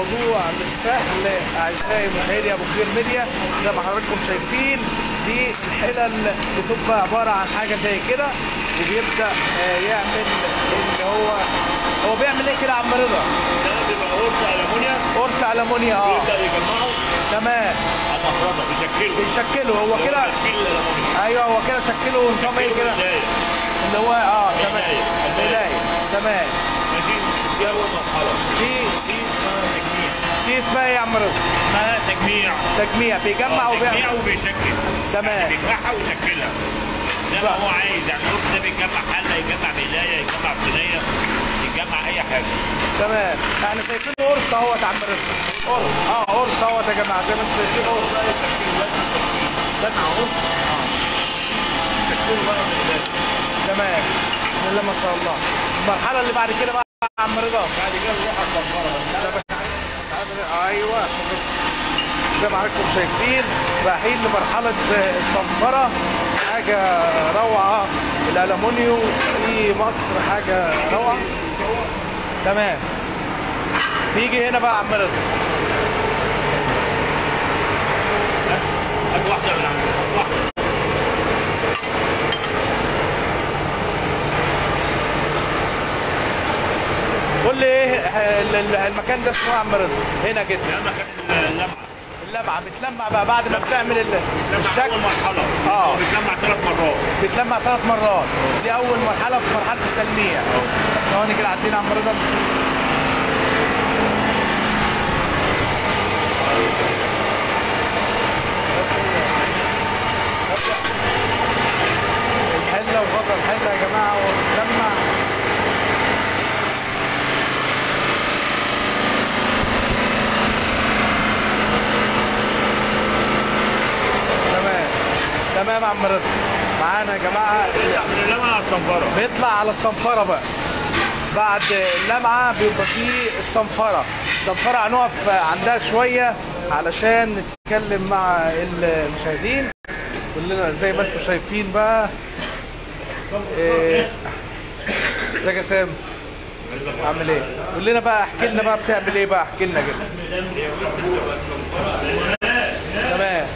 الموضوع مش سهل. أعزائي مشاهدي أبو كبير ميديا زي ما حضراتكم شايفين دي الحلل بتبقى عبارة عن حاجة زي كده وبيبدأ آه، يعمل اللي هو هو بيعمل إيه كده يا عم رضا؟ ده بيبقى قرص ألمونيا. قرص ألمونيا آه. يبدأ يجمعه. تمام. على المفرمة بيشكله. بيشكله هو كده أيوه هو كده شكله نظام إيه كده. اللي هو آه تمام. بداية. تمام. ماشي دي أول مرحلة. دي دي تجميع دي اسمها إيه يا عم رضا؟ اسمها تجميع تجميع بيجمع وبيعمل تجميع وبيشكل. تمام. يعني بيجمعها ويشكلها. زي ما هو عايز. يعني ده بيجمع حلة يجمع ملاية يجمع صينية يجمع أي حاجة. تمام. إحنا شايفين قرص اهوت يا عم رضا قرص. آه قرص اهوت يا جماعة. زي ما أنتم شايفين قرص بس قرص. تشكيل بقى من ده تمام. بسم الله ما شاء الله. المرحلة اللي بعد كده بقى يا عم رضا بعد كده نروح على بس أيوه. زي ما حضراتكم شايفين رايحين لمرحلة الصنفره حاجة روعة. الالومنيوم في مصر حاجة روعة. تمام. نيجي هنا بقى عم رضا. هات واحدة من قول لي إيه؟ المكان ده اسمه عم رضا. هنا كده. كان اللمعة. اللمعة. بتلمع بقى بعد ما بتعمل الشكل أول مرحلة. آه. هو بيتلمع ثلاث مرات. بتلمع ثلاث مرات. دي أول مرحلة في مرحلة التلميع. ثواني كده عدينا عم رضا الحله وغطا الحله يا جماعة وبتلمع تمام تمام يا عم رضا معانا يا جماعة. اللمعة على الصنفرة. بيطلع على الصنفرة بقى. بعد اللمعه بيبقى فيه الصنفرة. الصنفرة هنقف عندها شوية علشان نتكلم مع المشاهدين. كلنا زي ما أنتم شايفين بقى. إيه، ازيك يا سام؟ عامل إيه؟ قول لنا بقى احكي لنا بقى بتعمل إيه بقى؟ احكي لنا كده تمام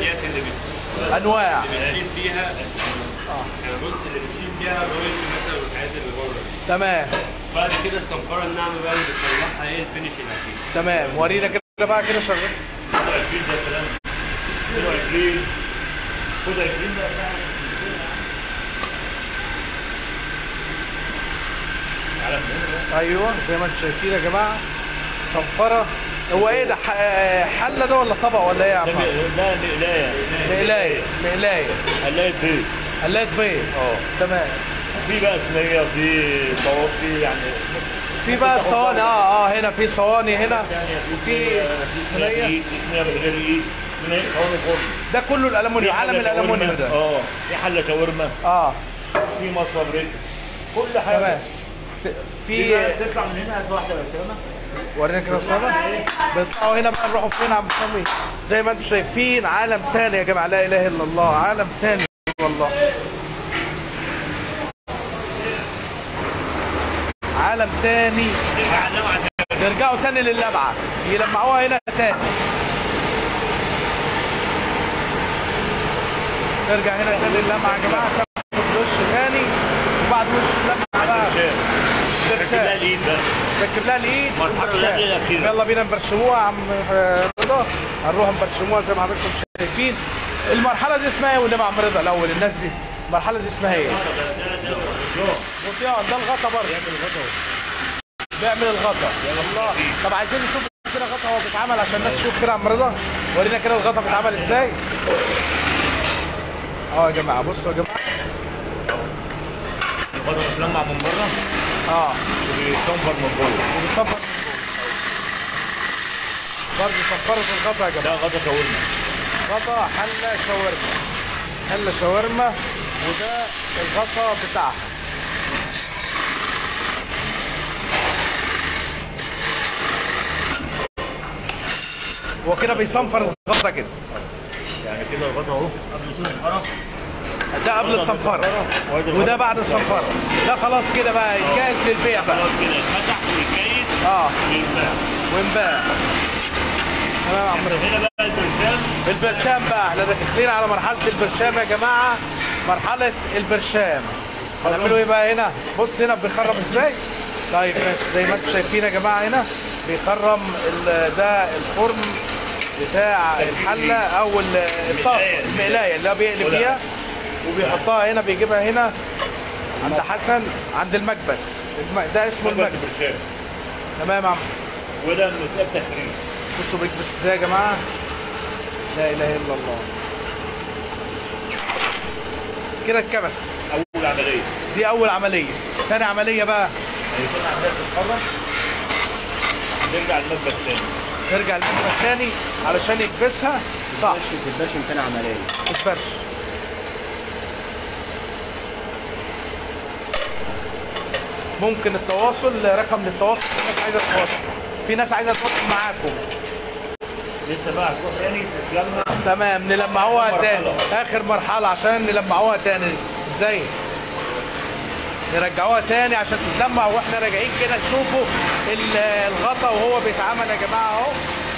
اللي بت- أنواع. بتشيل فيها. اللي بتشيل فيها مثلا والحاجات اللي بره. دي. تمام. بعد كده الصنفرة الناعمة بقى اللي بتطلعها إيه الفينش الأخير. تمام. ورينا كده بقى كده شغال. 22 ده كلام. 22 خد 20 ده؟ أيوه زي ما أنتم شايفين يا جماعة صنفرة. هو إيه ده؟ حلة ده ولا طبق ولا إيه يا عم؟ ده مقلاية مقلايه مقلاية. قلاية بيض. قلاية بيض. آه. تمام. في بقى صينية وفي صوابي يعني في بقى صواني. آه آه هنا في صواني هنا في صينية. ايد صينية من غير ايد فرن ده كله الالومنيوم في عالم الالومنيوم. ده. آه. في حلة شاورما. آه. في مصفى بريد كل حاجة. تمام. في في تطلع من هنا هات واحدة بس ورينا كده الصاله بيطلعوا هنا بقى نروحوا فين عم سامي؟ زي ما أنتم شايفين عالم تاني يا جماعة. لا إله إلا الله عالم تاني والله. عالم تاني. اللمعة تاني. للمعه يلمعوها هنا تاني. ترجع هنا تاني للمعه يا جماعة. تاخد وش تاني. وبعد وش اللمعه بقى. ركب لها الإيد. يلا بينا نبرشموها يا عم آه، رضا. هنروح نبرشموها زي ما حضراتكم شايفين. المرحلة دي اسمها إيه والنبي يا عم رضا الأول؟ الناس دي. المرحلة دي اسمها إيه؟ غطيان ده الغطا برضه. بيعمل الغطا يا الله طب عايزين نشوف كده غطا هو بيتعمل عشان الناس تشوف كده يا عم رضا. ورينا كده الغطا بيتعمل إزاي. آه يا جماعة بصوا يا جماعة. الغطا بتلمع من بره. آه وبيصنفر من جوه وبيصفر من جوه برضه صفرت الغطا يا جماعة ده غطا شاورما غطا حله شاورما حله شاورما وده الغطا بتاعها هو كده بيصنفر الغطا كده. يعني كده الغطا اهو. قبل الصنفرة ده قبل الصنفره وده بعد الصنفره ده خلاص كده بقى جاهز للبيع بقى. خلاص كده اتفتح آه. ويتباع وانباع تمام يا عم رضا. هنا بقى البرشام. البرشام بقى. إحنا داخلين على مرحلة البرشام يا جماعة. مرحلة البرشام. هنعمله إيه بقى هنا؟ بص هنا بيخرم إزاي؟ طيب ماشي. زي ما أنتم شايفين يا جماعة هنا بيخرم ده الفرن بتاع الحلة أو ال- الطاسة المقلاية اللي هو بيقلي فيها. وبيحطها هنا بيجيبها هنا عند حسن عند المكبس. الم- ده اسمه مكبس المكبس. تمام يا عم. وده المسألة تحريم بصوا بيكبس إزاي يا جماعة؟ لا إله إلا الله. كده اتكبست أول عملية. دي أول عملية. ثاني عملية بقى. هيكون عندها تتخرج نرجع المكبس تاني. ترجع المكبس ثاني علشان يكبسها. صح. تتبرشم تاني عملية. تتبرش ممكن التواصل رقم للتواصل. في ناس عايزة تتواصل في ناس عايزة تتواصل معاكم. لسه بقى تاني تمام. نلمعوها تاني مرحلة. آخر مرحلة عشان نلمعوها تاني. إزاي؟ نرجعوها تاني عشان تتلمع وإحنا راجعين كده نشوفوا ال- الغطا وهو بيتعمل يا جماعة أهو.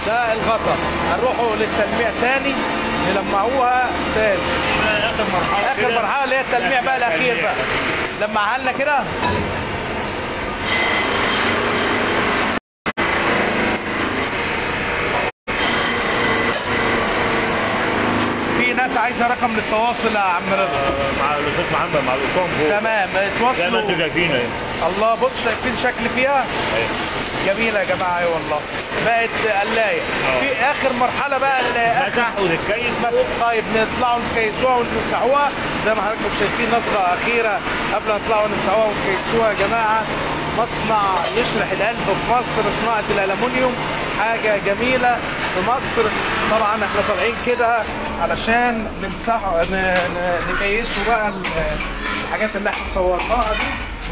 ده الغطا. هنروحوا للتلميع تاني. نلمعوها تاني. آخر مرحلة آخر. مرحلة اللي هي التلميع بقى الأخير. بقى. لمعها لنا كده في ناس عايزه رقم للتواصل يا عم رضا. آه، مع الأستاذ محمد مع الاسطان فوق. تمام زي ما أنتم اتواصلوا شايفين اهي الله بص شايفين شكل فيها؟ أهي. جميلة يا جماعة اي والله. بقت قلايه آه. في آخر مرحلة بقى مسح وتتكيف بس طيب نطلعوا نكيسوها ونمسحوها. زي ما حضراتكم شايفين نظرة أخيرة قبل ما نطلعوا نمسحوها ونكيسوها يا جماعة. مصنع يشرح القلب في مصر صناعة الالومنيوم حاجة جميلة في مصر. طبعا إحنا طالعين كده علشان نمسحوا ن- ن- نكيسوا بقى ال- الحاجات اللي إحنا صورناها دي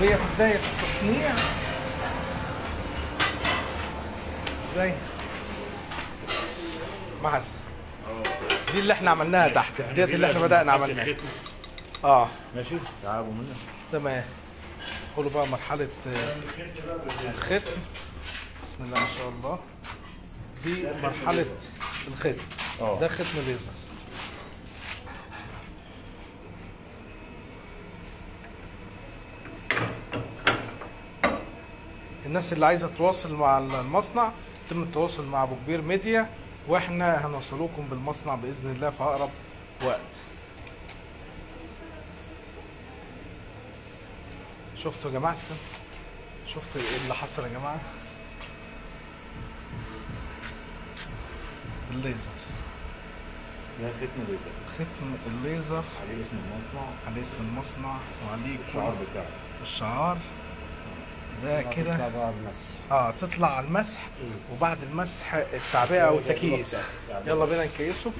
وهي في بداية التصنيع. إزاي؟ معز دي اللي إحنا عملناها تحت ديت اللي إحنا بدأنا عملناها. آه. ماشي. تعبوا منها تمام. ندخلوا بقى مرحلة آه، الختم بسم الله ما شاء الله. دي مرحلة الختم آه. ده ختم ليزر. الناس اللي عايزة تواصل مع المصنع يتم التواصل مع أبو كبير ميديا وإحنا هنوصلوكم بالمصنع بإذن الله في أقرب وقت. شفتوا يا جماعة شفتوا إيه اللي حصل يا جماعة؟ الليزر. ده ختم بيضاء ختم الليزر. عليه اسم المصنع. عليه اسم المصنع. وعليه الشعار بتاعه. الشعار. ده كده. تطلع بقى المسح. آه تطلع على المسح. وبعد المسح التعبئة والتكييس. يلا بينا نكيسه.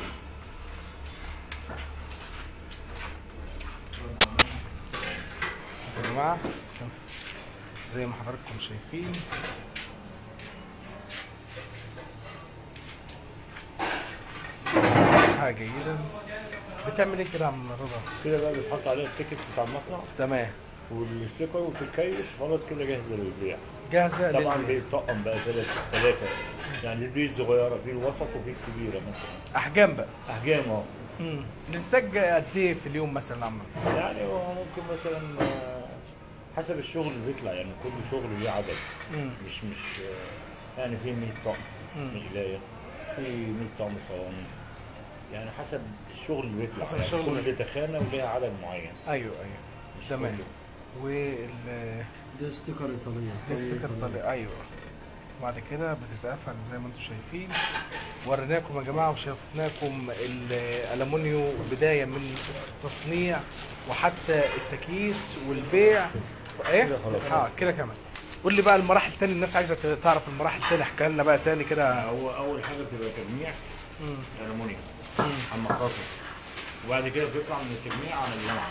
يا جماعة زي ما حضراتكم شايفين. جيدا. بتعمل إيه كده يا عم رضا؟ كده بقى بيتحط عليه ال ticket بتاع المصنع. تمام. وال sticker وتتكيس خلاص كده جاهز للبيع. جاهزة طبعا بيتطقم بقى ثلاثة ثلاثة. يعني دي الصغيرة في الوسط وفي الكبيرة مثلا. أحجام بقى. أهو. امم الانتاج قد إيه في اليوم مثلا يا عم؟ يعني هو ممكن مثلا آه، حسب الشغل اللي بيطلع. يعني كل شغل ليه عدد. امم مش مش آه، يعني في 100 طقم مم. مقلاية في 100 طقم صواني. يعني حسب الشغل اللي بيطلع. حسب يعني الشغل كل اللي- تخانة وليها عدد معين. أيوه أيوه. تمام. وال ده ستيكر إيطالية. دي السكرتارية أيوه. وبعد كده بتتقفل زي ما أنتم شايفين. وريناكم يا جماعة وشفناكم الالومنيو بداية من التصنيع وحتى التكييس والبيع. إيه؟ كده. آه كده كمان. قول لي بقى المراحل تاني الناس عايزة تعرف المراحل تاني احكي لنا بقى تاني كده. هو أول حاجة بتبقى تجميع مم. ألمونيوم على المخاطر وبعد كده بتطلع من التجميع على اللمعة.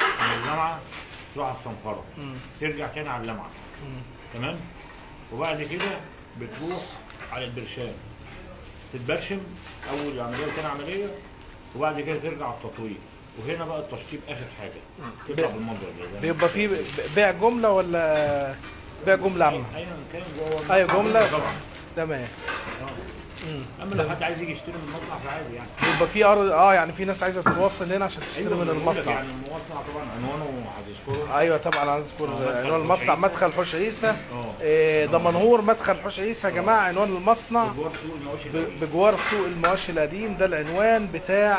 من اللمعة تروح على الصنفرة. مم. ترجع تاني على اللمعة. مم. تمام؟ وبعد كده بتروح على البرشام. تتبرشم أول عملية وتاني عملية وبعد كده ترجع على التطوير وهنا بقى التشطيب آخر حاجة. تطلع بالمنظر ده. بيبقى فيه بيع جملة ولا بيع جملة عامة. أيوه جملة. تمام. آه. أما لو حد عايز يجي يشتري من المصنع فعادي يعني. يبقى في أرض آه يعني في ناس عايزة تتواصل هنا عشان تشتري من بقول لك المصنع. يعني المصنع طبعا عنوانه هتذكره أيوه طبعا اذكر مدخل عنوان المصنع. مدخل حوش عيسى. آه. إيه، دمنهور مدخل حوش عيسى. يا جماعة عنوان المصنع. جوار سوق المواشي القديم. بجوار سوق المواشي القديم. ده العنوان بتاع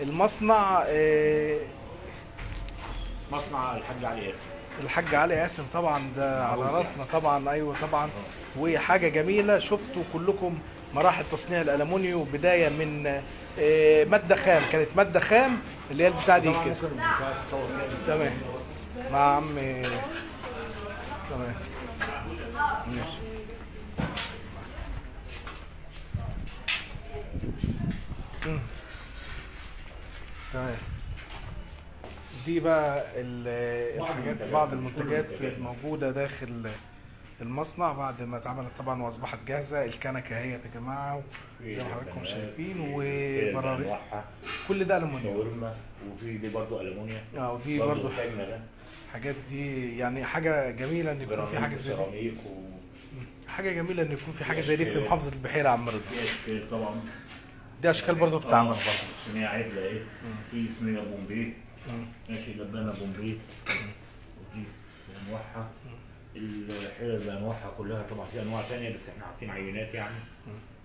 المصنع مصنع الحاج علي ياسر. الحاج علي قاسم طبعا ده على راسنا طبعا. أيوه طبعا. وحاجة جميلة شفتوا كلكم مراحل تصنيع الالومنيوم بداية من إيه، مادة خام. كانت مادة خام اللي هي البتاع دي كده. تمام. مع عم تمام. ماشي. تمام. دي بقى ال- الحاجات بعض المنتجات. موجودة داخل المصنع بعد ما اتعملت طبعا وأصبحت جاهزة. الكنكة اهيت يا جماعة زي ما حضراتكم شايفين انواعها كل ده ألمونيوم شاورما وفي دي برضه ألمونيا. آه ودي برضو حاجات دي يعني حاجة جميلة إن يكون في حاجة زي دي. حاجة جميلة إن يكون في حاجة زي دي في محافظة البحيرة يا عم رضا طبعا. دي أشكال برضو بتتعمل برضو. عدلة إيه. في صينية بومبيه. ماشي لبانة بومبيه ودي بانواعها الحلل بانواعها كلها طبعا في أنواع تانية بس إحنا حاطين عينات يعني.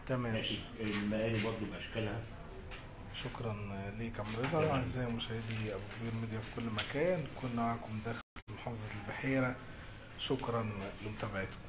تمام. ماشي. المقالي برضه باشكالها شكرا ليك يا عم رضا. أعزائي مشاهدي أبو كبير ميديا في كل مكان كنا معكم داخل محافظة البحيرة. شكرا لمتابعتكم.